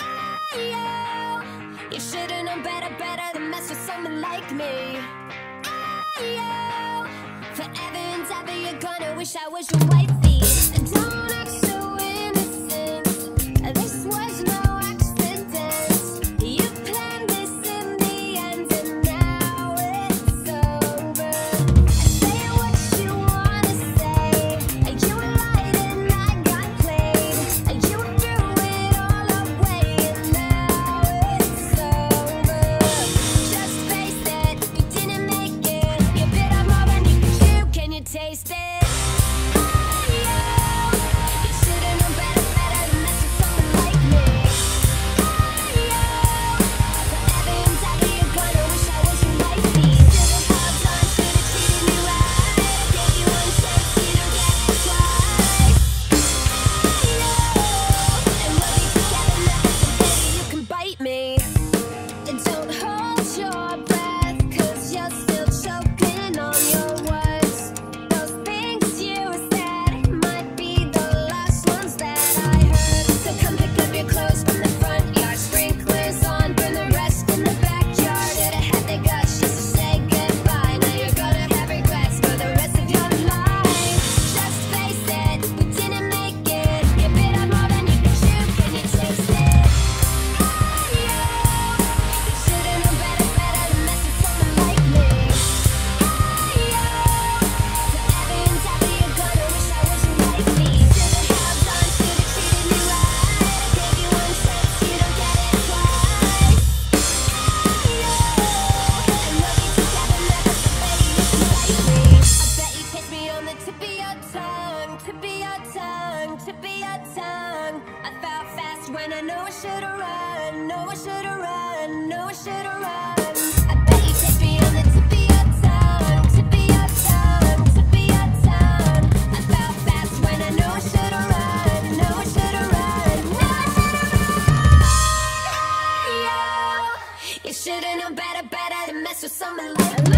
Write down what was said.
Oh, you should've known better, better than mess with someone like me. Oh, forever and ever, you're gonna wish I was your wifey. Don't hate me. to be a tongue. I fell fast when I know I should have run. Know I should have run. Know I should have run. I bet you take me on the tip of your tongue. Tip of I felt fast when I know I should have run. Know I should have run. Know I should have run. Yo, you should have known better, better to mess with someone like me.